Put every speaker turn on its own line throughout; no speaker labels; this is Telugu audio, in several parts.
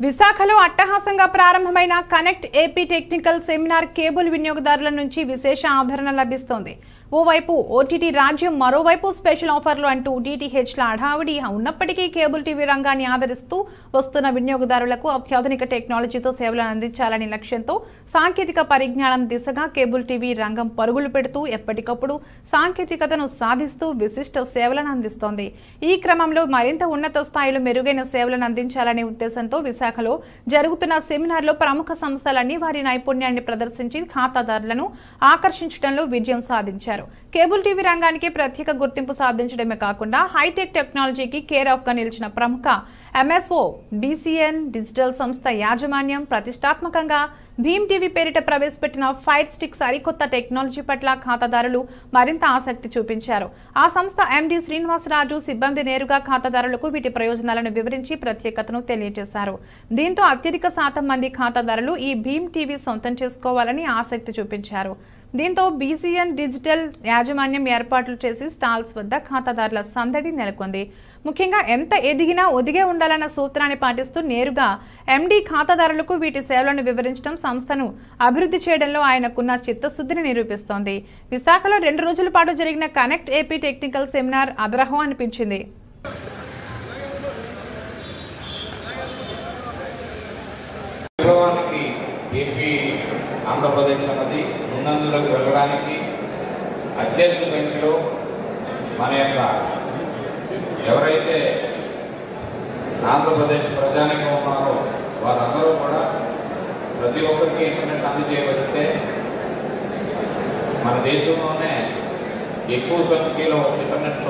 విశాఖలో అట్టహాసంగా ప్రారంభమైన connect AP technical seminar cable వినియోగదారుల నుంచి విశేష ఆదరణ లభిస్తోంది. ఓవైపు ఓటీటీ రాజ్యం మరోవైపు స్పెషల్ ఆఫర్లు అంటూ డీటీహెచ్ల అడావిడి ఉన్నప్పటికీ కేబుల్ టీవీ రంగాన్ని ఆదరిస్తూ వస్తున్న వినియోగదారులకు అత్యాధునిక టెక్నాలజీతో సేవలను అందించాలనే లక్ష్యంతో సాంకేతిక పరిజ్ఞానం దిశగా కేబుల్ టీవీ రంగం పరుగులు పెడుతూ ఎప్పటికప్పుడు సాంకేతికతను సాధిస్తూ విశిష్ట సేవలను అందిస్తోంది. ఈ క్రమంలో మరింత ఉన్నత స్థాయిలో మెరుగైన సేవలను అందించాలనే ఉద్దేశంతో విశాఖలో జరుగుతున్న సెమినార్లో ప్రముఖ సంస్థలన్నీ వారి నైపుణ్యాన్ని ప్రదర్శించి ఖాతాదారులను ఆకర్షించడంలో విజయం సాధించారు. కేబుల్ టీవీ రంగానికి ప్రత్యేక గుర్తింపు సాధించడమే కాకుండా హైటెక్ టెక్నాలజీకి కేర్ ఆఫ్గా నిలిచిన ప్రముఖ ఎంఎస్ఓ బీసీఎన్ డిజిటల్ సంస్థ యాజమాన్యం ప్రతిష్టాత్మకంగా భీమ్ టీవీ పేరిట ప్రవేశపెట్టిన ఫైర్ స్టిక్ సరికొత్త టెక్నాలజీ పట్ల ఖాతాదారులు మరింత ఆసక్తి చూపించారు. ఆ సంస్థ ఎండి శ్రీనివాసరాజు సిబ్బంది నేరుగా ఖాతాదారులకు వీటి ప్రయోజనాలను వివరించి ప్రత్యేకతను తెలియజేశారు. దీంతో అత్యధిక శాతం మంది ఖాతాదారులు ఈ భీమ్ టీవీ సొంతం చేసుకోవాలని ఆసక్తి చూపించారు. దీంతో బీసీఎన్ డిజిటల్ యాజమాన్యం ఏర్పాట్లు చేసి స్టాల్స్ వద్ద ఖాతాదారుల సందడి నెలకొంది. ముఖ్యంగా ఎంత ఎదిగినా ఒదిగే ఉండాలన్న సూత్రాన్ని పాటిస్తూ నేరుగా ఎండీ ఖాతాదారులకు వీటి సేవలను వివరించడం సంస్థను అభివృద్ధి చేయడంలో ఆయనకున్న చిత్తశుద్ధిని నిరూపిస్తోంది. విశాఖలో రెండు రోజుల పాటు జరిగిన కనెక్ట్ ఏపీ టెక్నికల్ సెమినార్ అదరహం అనిపించింది.
ఏపీ ఆంధ్రప్రదేశ్ అన్నది ముందంజలోకి వెళ్ళడానికి అత్యధిక సంఖ్యలో మన యొక్క ఎవరైతే ఆంధ్రప్రదేశ్ ప్రజానికం ఉన్నారో వారందరూ కూడా ప్రతి ఒక్కరికి ఇంటర్నెట్ అందజేయబడితే మన దేశంలోనే ఎక్కువ సంఖ్యలో ఇంటర్నెట్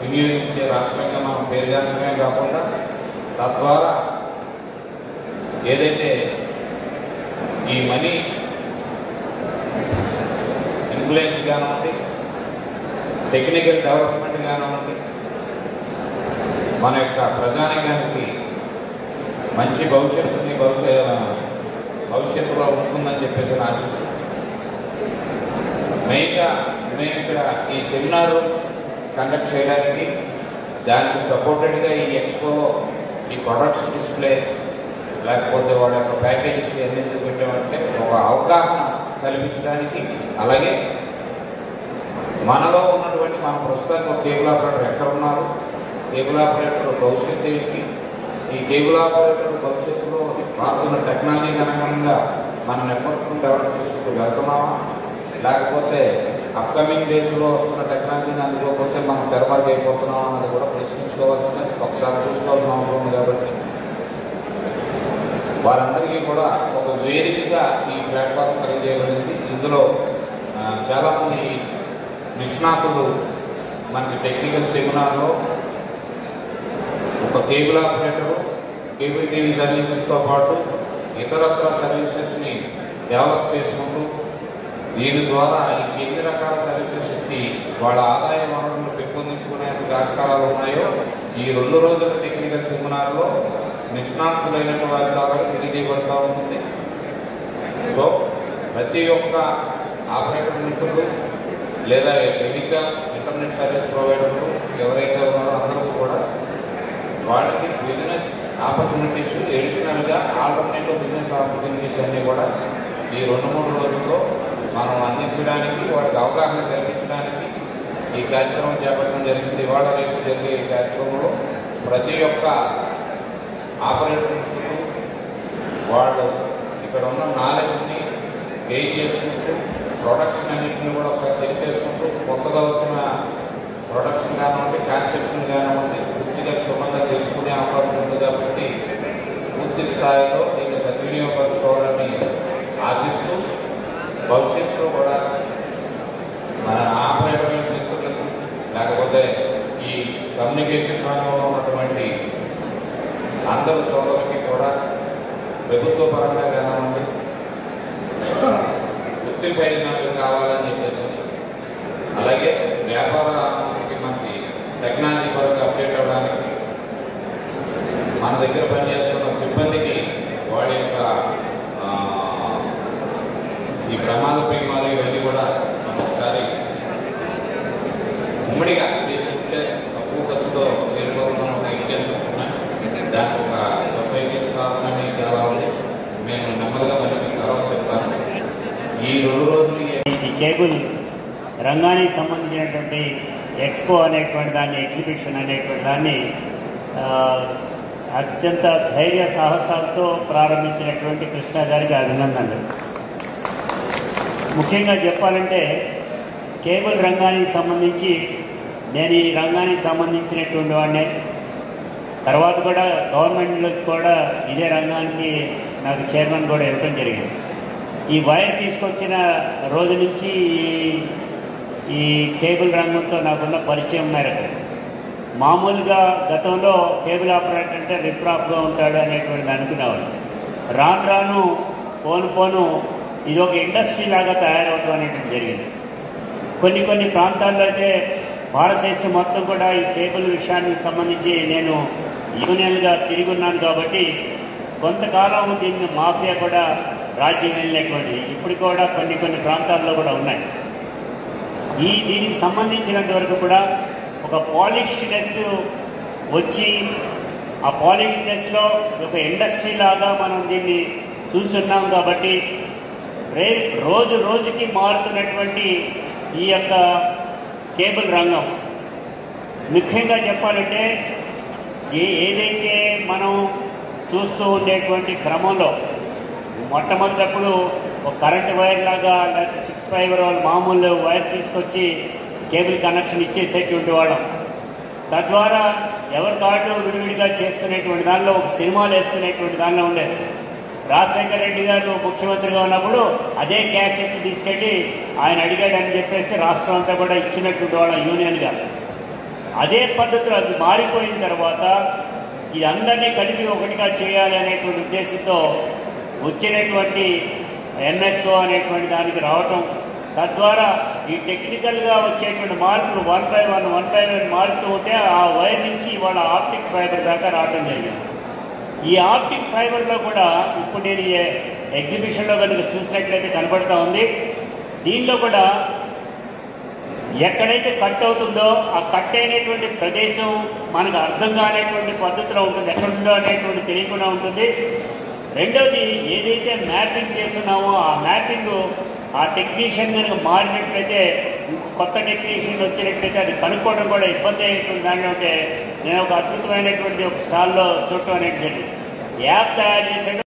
వినియోగించే రాష్ట్రంగా మనం పేరుగాంచడమే కాకుండా తద్వారా ఏదైతే ఈ మనీ ఇన్ఫ్లుయెన్స్ కానివ్వండి టెక్నికల్ డెవలప్మెంట్ కానివ్వండి మన యొక్క ప్రజానికానికి మంచి భవిష్యత్తుని భవిష్యత్ భవిష్యత్తులో ఉంటుందని చెప్పేసి నేను ఆశిస్తున్నాను మెయిన్గా మేము ఇక్కడ ఈ సెమినార్ కండక్ట్ చేయడానికి దానికి సపోర్టెడ్గా ఈ ఎక్స్పో ఈ ప్రొడక్ట్స్ డిస్ప్లే లేకపోతే వాళ్ళ యొక్క ప్యాకేజెస్ ఎందుకు పెట్టామంటే ఒక అవగాహన కల్పించడానికి. అలాగే మనలో ఉన్నటువంటి మన ప్రస్తుతానికి ఒక కేబుల్ ఆపరేటర్ ఎక్కడ ఉన్నారు కేబుల్ ఆపరేటర్ భవిష్యత్తు ఏంటి? ఈ కేబుల్ ఆపరేటర్ భవిష్యత్తులో మారుతున్న టెక్నాలజీ అనుగుణంగా మన నెట్వర్క్ డెవలప్ చేసుకుంటూ వెళ్తున్నామా? లేకపోతే అప్కమింగ్ డేస్లో వస్తున్న టెక్నాలజీని అందుకోకపోతే మనం తెరమరుగు అయిపోతున్నాం అన్నది కూడా ప్రశ్నించుకోవాల్సిన ఒకసారి చూసుకోవాల్సిన అవసరం ఉంది కాబట్టి వారందరికీ కూడా ఒక వేదికగా ఈ ప్లాట్ఫామ్ కలిగజేయబడింది ఇందులో చాలామంది నిష్ణాతులు మనకి టెక్నికల్ సెమినార్లో ఒక కేబుల్ ఆపరేటర్ కేబుల్ టీవీ సర్వీసెస్తో పాటు ఇతరత్ర సర్వీసెస్ని డెవలప్ చేసుకుంటూ దీని ద్వారా ఈ ఎన్ని రకాల సర్వీసెస్ ఇచ్చి వాళ్ళ ఆదాయ వనరులను పెంపొందించుకునే ఆస్కారాలు ఉన్నాయో ఈ రెండు రోజుల టెక్నికల్ సెమినార్లో నిష్ణాతులైన వారి ద్వారా తెలియజేయబడతా ఉంటుంది. సో ప్రతి ఒక్క ఆపరేటర్ మిత్రులు లేదా టెలికాం ఇంటర్నెట్ సర్వీస్ ప్రొవైడర్లు ఎవరైతే ఉన్నారో అందరూ కూడా వాళ్ళకి బిజినెస్ ఆపర్చునిటీస్ ఎడిషనల్గా ఆల్టర్నేటివ్ బిజినెస్ ఆపర్చునిటీస్ అన్ని కూడా ఈ రెండు మూడు రోజుల్లో మనం అందించడానికి వాళ్ళకి అవగాహన కల్పించడానికి ఈ కార్యక్రమం చేపట్టడం జరిగింది. ఇవాళ రేపు జరిగే ఈ కార్యక్రమంలో ప్రతి ఒక్క ఆపరేటర్ వాళ్ళు ఇక్కడ ఉన్న నాలెడ్జ్ని గెయిన్ చేసుకుంటూ ప్రొడక్షన్ అన్నింటిని కూడా ఒకసారి చెక్ చేసుకుంటూ కొత్తగా వచ్చిన ప్రొడక్షన్ కానివ్వండి కాన్సెప్ట్ని కానివ్వండి పూర్తిగా క్షుణ్ణంగా తెలుసుకునే అవకాశం ఉంది కాబట్టి పూర్తి స్థాయిలో దీన్ని సద్వినియోగపరచుకోవాలని ఆశిస్తూ భవిష్యత్తులో కూడా మన ఆపరేటర్ల మిత్రులకు లేకపోతే ఈ కమ్యూనికేషన్ రంగంలో ఉన్నటువంటి అందరు సోదరులకి కూడా ప్రభుత్వ పరంగా కానివ్వండి వృత్తి ప్రయోజనాలు కావాలని చెప్పేసి అలాగే వ్యాపారానికి మనకి టెక్నాలజీ పరంగా అప్డేట్ అవ్వడానికి మన దగ్గర పనిచేస్తున్న సిబ్బందికి వాళ్ళ యొక్క ఆ, ఈ ప్రమాద ప్రేమాలు ఇవన్నీ కూడా మనం ఒకసారి ఉమ్మడిగా తీసుకుంటే తక్కువ ఖర్చుతో వెళ్ళిపోతున్న ఒక ఇంటెన్షన్స్ ఉన్నాయి దానికి ఒక సొసైటీ స్థాపనని
కేబుల్ రంగానికి సంబంధించినటువంటి ఎక్స్పో అనేటువంటి దాన్ని ఎగ్జిబిషన్ అనేటువంటి దాన్ని అత్యంత ధైర్య సాహసాలతో ప్రారంభించినటువంటి కృష్ణ గారికి అభినందనలు. ముఖ్యంగా చెప్పాలంటే కేబుల్ రంగానికి సంబంధించి నేను ఈ రంగానికి సంబంధించినటువంటి వాడినే. తర్వాత కూడా గవర్నమెంట్లో కూడా ఇదే రంగానికి నాకు చైర్మన్ కూడా ఇవ్వడం జరిగింది. ఈ వైర్ తీసుకొచ్చిన రోజు నుంచి ఈ- కేబుల్ రంగంతో నాకున్న పరిచయం మేరకు. మామూలుగా గతంలో కేబుల్ ఆపరేటర్ అంటే రిప్రాప్గా ఉంటాడు అనేటువంటి అనుకునేవాళ్ళు. రాను రాను పోను పోను ఇది ఒక ఇండస్ట్రీ లాగా తయారవడం అనేటువంటి జరిగింది. కొన్ని కొన్ని ప్రాంతాల్లో అయితే భారతదేశం మొత్తం కూడా ఈ కేబుల్ విషయానికి సంబంధించి నేను యూనియన్గా తిరిగి ఉన్నాను కాబట్టి కొంతకాలం దీన్ని మాఫియా కూడా రాజ్యం వెళ్ళినటువంటి ఇప్పుడు కూడా కొన్ని కొన్ని ప్రాంతాల్లో కూడా ఉన్నాయి. ఈ దీనికి సంబంధించినంత వరకు కూడా ఒక పాలిష్నెస్ వచ్చి ఆ పాలిష్నెస్లో ఒక ఇండస్ట్రీ లాగా మనం దీన్ని చూస్తున్నాం కాబట్టి రే రోజు రోజుకి మారుతున్నటువంటి ఈ యొక్క కేబుల్ రంగం. ముఖ్యంగా చెప్పాలంటే ఏ ఏదైతే మనం చూస్తూ ఉండేటువంటి క్రమంలో మొట్టమొదటప్పుడు ఒక కరెంట్ వైర్ లాగా లేకపోతే సిక్స్ ఫైబర్ మామూలు వైర్ తీసుకొచ్చి కేబుల్ కనెక్షన్ ఇచ్చేసేటువంటి వాళ్ళం. తద్వారా ఎవరి కార్డు విడివిడిగా చేసుకునేటువంటి దానిలో ఒక సినిమాలు వేసుకునేటువంటి దానిలో ఉండేది రాజశేఖర రెడ్డి గారు ముఖ్యమంత్రిగా ఉన్నప్పుడు అదే క్యాసెట్ తీసుకెళ్ళి ఆయన అడిగాడని చెప్పేసి రాష్ట్రం అంతా కూడా ఇచ్చినటువంటి వాళ్ళ యూనియన్గా. అదే పద్ధతిలో అది మారిపోయిన తర్వాత ఇది అందరినీ కలిపి ఒకటిగా చేయాలి అనేటువంటి ఉద్దేశంతో వచ్చినటువంటి ఎన్ఎస్ఓ అనేటువంటి దానికి రావటం తద్వారా ఈ టెక్నికల్గా వచ్చేటువంటి మార్పులు one by one one by one మారుతూ ఉంటే ఆ వైర్ నుంచి వాళ్ళ ఆప్టిక్ ఫైబర్ దాకా రావడం జరిగింది. ఈ ఆప్టిక్ ఫైబర్లో కూడా ఇప్పుడు నేను ఈ ఎగ్జిబిషన్లో కనుక చూసినట్లయితే కనబడతా ఉంది. దీనిలో కూడా ఎక్కడైతే కట్ అవుతుందో ఆ కట్ అయినటువంటి ప్రదేశం మనకు అర్థం కానటువంటి పద్ధతిలో ఉంటుంది ఎక్కడ ఉందో అనేటువంటి తెలియకుండా ఉంటుంది. రెండవది ఏదైతే మ్యాపింగ్ చేస్తున్నామో ఆ మ్యాపింగ్ ఆ టెక్నీషియన్ కనుక మారినట్లయితే కొత్త టెక్నీషియన్ వచ్చినట్లయితే అది కనుక్కోవడం కూడా ఇబ్బంది అయ్యేటువంటి దాంట్లో ఉంటే నేను ఒక అద్భుతమైనటువంటి ఒక స్టాల్లో చూడటం అనేది జరిగింది. యాప్ తయారు చేసాడు